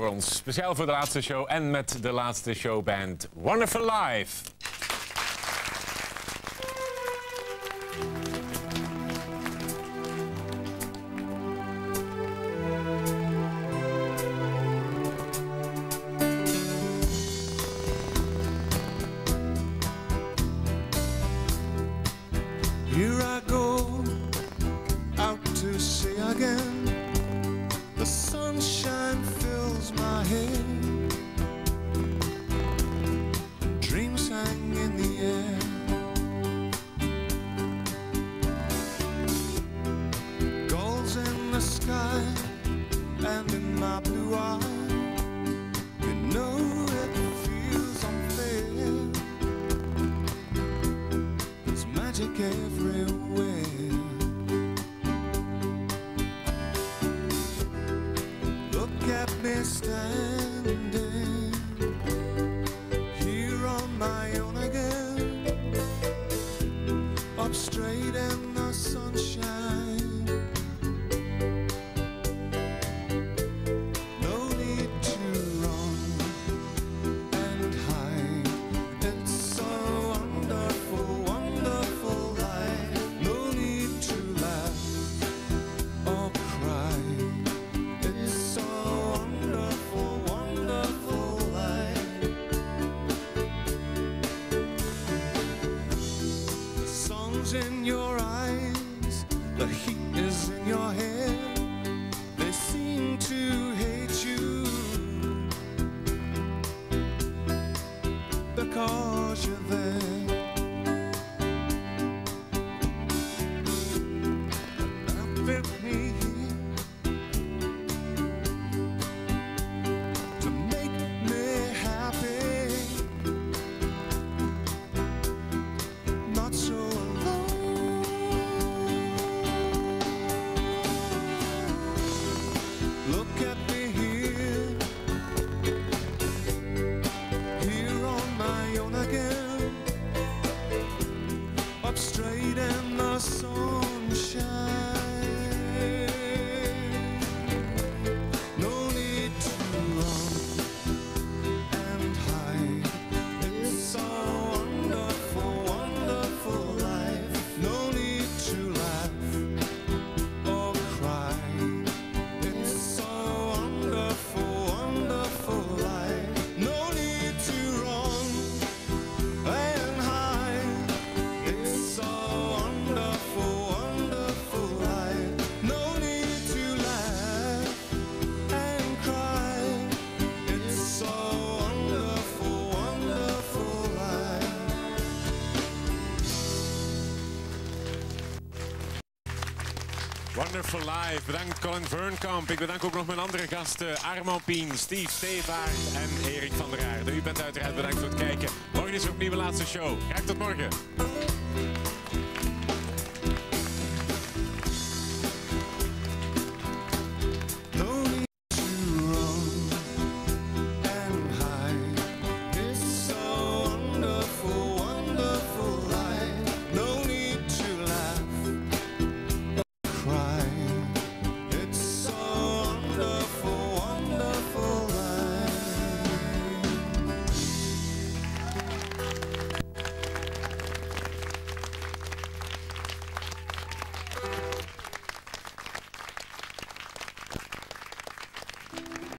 Voor ons, speciaal voor de laatste show en met de laatste showband Wonderful Life. Here I go Magic everywhere. Look at me standing here on my own again, up straight in the sunshine. Sun's in your eyes, the heat is in your hair. They seem to hate you because you're there. With me straight in the sunshine. Wonderful Life. Bedankt Colin Vernkamp. Ik bedank ook nog mijn andere gasten Armand Pien, Steve Stevaart en Erik van der Aarde. U bent uiteraard bedankt voor het kijken. Morgen is ook een nieuwe laatste show. Graag tot morgen.